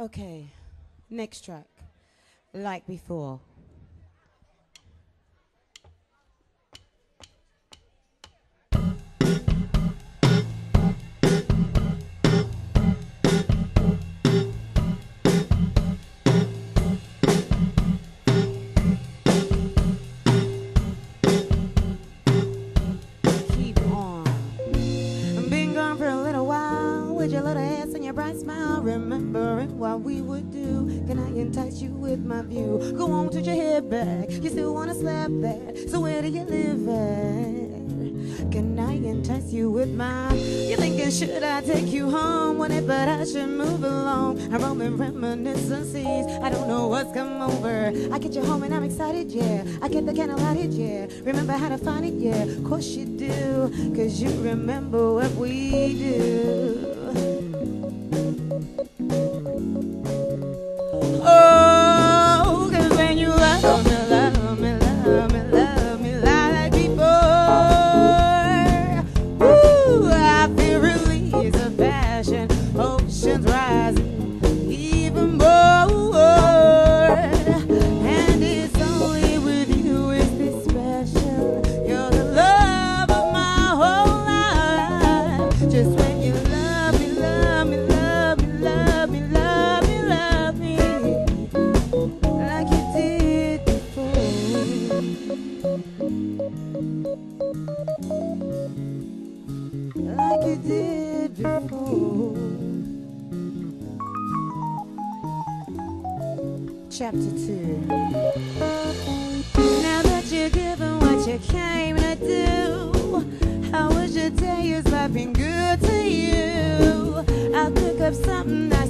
Okay, next track. Like before. Smile. Remembering what we would do. Can I entice you with my view? Go on, touch your head back. You still wanna slap that. So where do you live at? Can I entice you with my? You're thinking should I take you home? When it, but I should move along. I'm roaming reminiscences. I don't know what's come over. I get you home and I'm excited, yeah. I get the candle lighted, yeah. Remember how to find it, yeah. Of course you do, cause you remember what we do. Chapter 2 Now that you're given what you came been good to you? I'll cook up something nice